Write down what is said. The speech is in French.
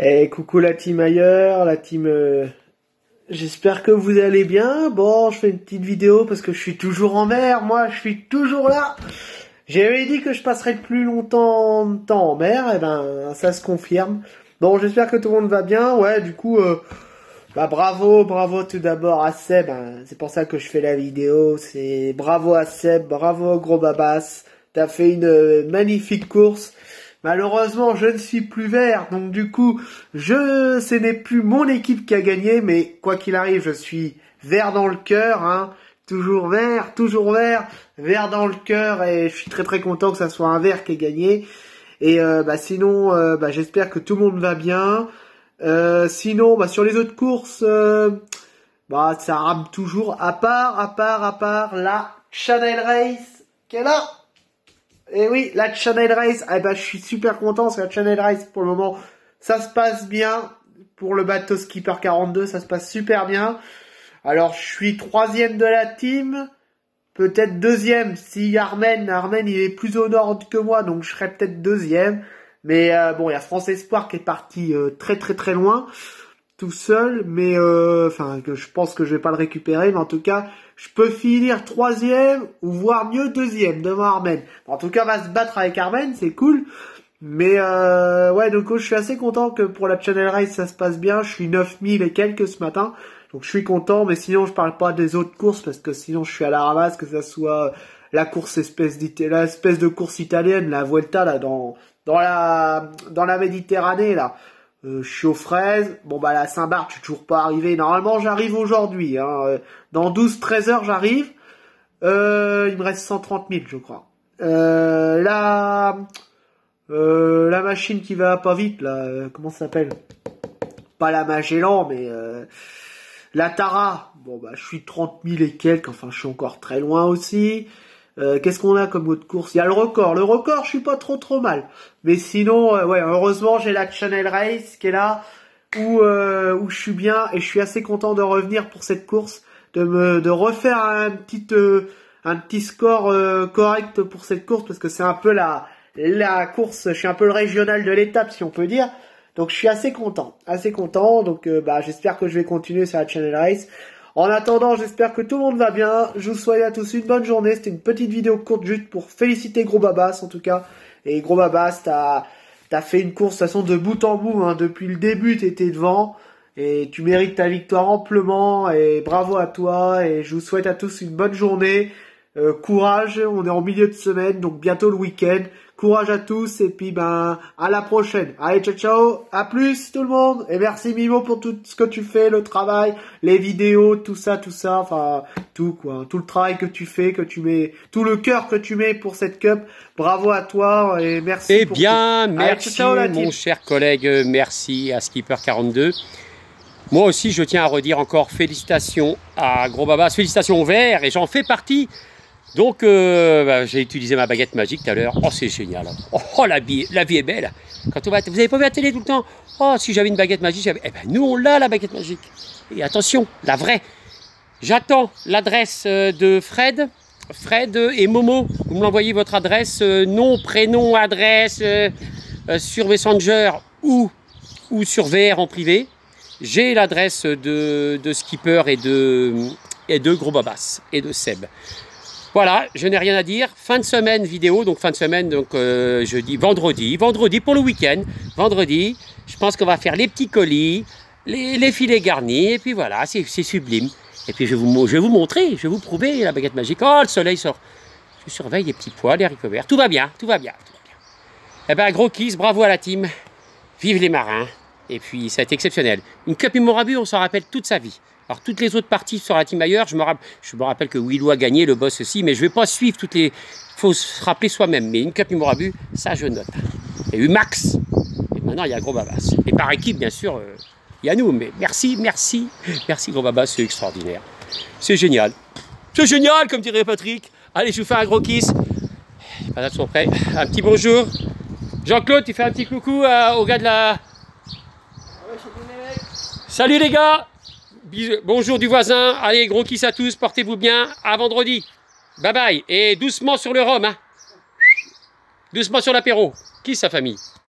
Et coucou la team ailleurs, la team... euh, J'espère que vous allez bien. Bon, je fais une petite vidéo parce que je suis toujours en mer. Moi, je suis toujours là. J'avais dit que je passerais plus longtemps temps en mer. Et ben, ça se confirme. Bon, j'espère que tout le monde va bien. Ouais, du coup, euh, bah bravo, bravo tout d'abord à Seb. hein. C'est pour ça que je fais la vidéo. C'est bravo à Seb, bravo gros babas. T'as fait une euh, magnifique course. Malheureusement, je ne suis plus vert, donc du coup, je, ce n'est plus mon équipe qui a gagné, mais quoi qu'il arrive, je suis vert dans le cœur, hein. Toujours vert, toujours vert, vert dans le cœur, et je suis très très content que ça soit un vert qui ait gagné. Et euh, bah sinon, euh, bah, j'espère que tout le monde va bien. Euh, sinon, bah sur les autres courses, euh, bah ça rame toujours. À part, à part, à part la Channel Race qui est. Et oui, la Channel Race, eh ben, je suis super content parce que la Channel Race, pour le moment, ça se passe bien. Pour le bateau Skipper 42, ça se passe super bien. Alors, je suis troisième de la team. Peut-être deuxième si Armen, Armen, il est plus au nord que moi, donc je serais peut-être deuxième. Mais euh, bon, il y a France Espoir qui est parti euh, très très très loin, tout seul. Mais euh, enfin, je pense que je vais pas le récupérer. Mais en tout cas, je peux finir troisième ou voire mieux deuxième devant Armen. En tout cas, on va se battre avec Armen, c'est cool. Mais euh, ouais, donc je suis assez content que pour la Channel Race ça se passe bien. Je suis 9000 et quelques ce matin. Donc je suis content, mais sinon je parle pas des autres courses parce que sinon je suis à la ramasse, que ça soit la course espèce la espèce de course italienne, la Vuelta là dans dans la dans la Méditerranée là. Euh, je suis aux fraises. Bon bah la Saint-Barth, je suis toujours pas arrivé. Normalement j'arrive aujourd'hui. Hein. Euh, Dans 12-13 heures j'arrive. Euh, il me reste 130 000 je crois. Euh, la euh, la machine qui va pas vite là, euh, comment ça s'appelle? Pas la Magellan mais euh, la Tara. Bon bah je suis 30 000 et quelques. Enfin je suis encore très loin aussi. Euh, Qu'est-ce qu'on a comme autre course? Il y a le record. Le record, je suis pas trop trop mal. Mais sinon, euh, ouais, heureusement, j'ai la Channel Race qui est là, où euh, où je suis bien et je suis assez content de revenir pour cette course, de me de refaire un petit euh, un petit score correct pour cette course parce que c'est un peu la la course. Je suis un peu le régional de l'étape, si on peut dire. Donc je suis assez content, assez content. Donc bah j'espère que je vais continuer sur la Channel Race. En attendant, j'espère que tout le monde va bien. Je vous souhaite à tous une bonne journée. C'était une petite vidéo courte juste pour féliciter Gros Babas en tout cas. Et Gros Babas, t'as as fait une course de toute façon de bout en bout. Hein. Depuis le début, t'étais devant. Et tu mérites ta victoire amplement. Et bravo à toi. Et je vous souhaite à tous une bonne journée. Euh, courage, on est en milieu de semaine, donc bientôt le week-end. Courage à tous et puis ben à la prochaine. Allez ciao ciao, à plus tout le monde et merci Mimo pour tout ce que tu fais, le travail, les vidéos, tout ça, tout ça, enfin tout quoi, tout le travail que tu fais, que tu mets, tout le cœur que tu mets pour cette cup. Bravo à toi et merci. Eh pour bien, tout. Allez, merci ciao, ciao, la mon cher collègue, merci à Skipper42. Moi aussi, je tiens à redire encore félicitations à Gros Babas, félicitations au vert, et j'en fais partie. Donc, euh, bah, j'ai utilisé ma baguette magique tout à l'heure. Oh, c'est génial. Oh, la, vie, la vie est belle. Quand vous avez pas vu la télé tout le temps? Oh, si j'avais une baguette magique, j'avais... Eh ben, nous, on l'a, la baguette magique. Et attention, la vraie. J'attends l'adresse euh, de Fred. Fred et Momo, vous me l'envoyez votre adresse, euh, nom, prénom, adresse sur Messenger ou, ou sur VR en privé. J'ai l'adresse de, de Skipper et de, et de Gros Babas et de Seb. Voilà, je n'ai rien à dire. Fin de semaine vidéo, donc fin de semaine, donc euh, jeudi, vendredi, vendredi pour le week-end, vendredi. Je pense qu'on va faire les petits colis, les, filets garnis, et puis voilà, c'est sublime. Et puis je vais, vous, montrer, je vais vous prouver la baguette magique. Oh, le soleil sort. Je surveille les petits pois, les haricots verts. Tout va bien, tout va bien, tout va bien. Eh ben, gros kiss, bravo à la team. Vive les marins. Et puis, ça a été exceptionnel. Une Cup Immorabue, on s'en rappelle toute sa vie. Alors, toutes les autres parties sur la team ailleurs, je me, rappelle que Willou a gagné, le boss aussi, mais je ne vais pas suivre toutes les. Il faut se rappeler soi-même. Mais une Cup Immorabue, ça, je note. Il y a eu Max. Et maintenant, il y a Gros Babas. Et par équipe, bien sûr, euh, il y a nous. Mais merci, merci, merci Gros Babas, c'est extraordinaire. C'est génial. C'est génial, comme dirait Patrick. Allez, je vous fais un gros kiss. Les patates sont prêtes. Un petit bonjour. Jean-Claude, tu fais un petit coucou à- aux gars de la. Salut les gars. Bonjour du voisin. Allez, gros kiss à tous. Portez-vous bien. À vendredi. Bye bye. Et doucement sur le rhum. Hein. Doucement sur l'apéro. Kiss sa famille?